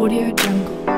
Audio Jungle.